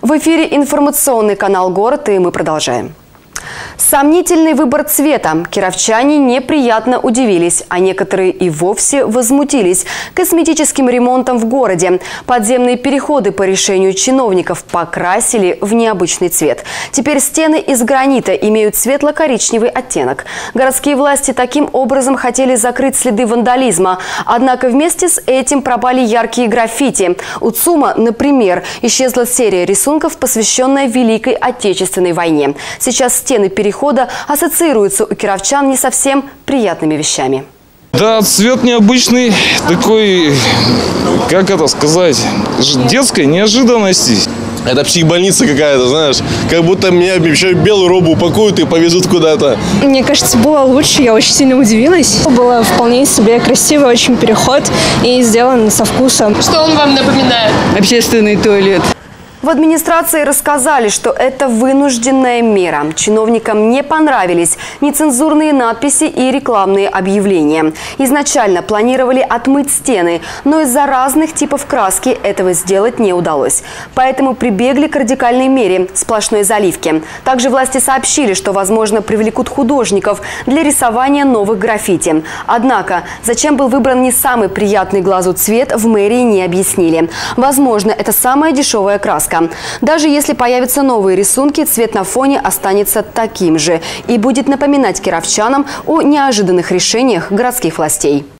В эфире информационный канал «Город» и мы продолжаем. Сомнительный выбор цвета. Кировчане неприятно удивились, а некоторые и вовсе возмутились косметическим ремонтом в городе. Подземные переходы по решению чиновников покрасили в необычный цвет. Теперь стены из гранита имеют светло-коричневый оттенок. Городские власти таким образом хотели закрыть следы вандализма. Однако вместе с этим пропали яркие граффити. У ЦУМа, например, исчезла серия рисунков, посвященная Великой Отечественной войне. Сейчас стены перехода ассоциируются у кировчан не совсем приятными вещами. Да, цвет необычный, такой, как это сказать, детской неожиданности. Это психбольница какая-то, знаешь. Как будто меня еще белую робу упакуют и повезут куда-то. Мне кажется, было лучше, я очень сильно удивилась. Было вполне себе красивый очень переход и сделан со вкусом. Что он вам напоминает? общественный туалет. В администрации рассказали, что это вынужденная мера. Чиновникам не понравились нецензурные надписи и рекламные объявления. Изначально планировали отмыть стены, но из-за разных типов краски этого сделать не удалось. Поэтому прибегли к радикальной мере – сплошной заливки. Также власти сообщили, что, возможно, привлекут художников для рисования новых граффити. Однако, зачем был выбран не самый приятный глазу цвет, в мэрии не объяснили. Возможно, это самая дешевая краска. Даже если появятся новые рисунки, цвет на фоне останется таким же и будет напоминать кировчанам о неожиданных решениях городских властей.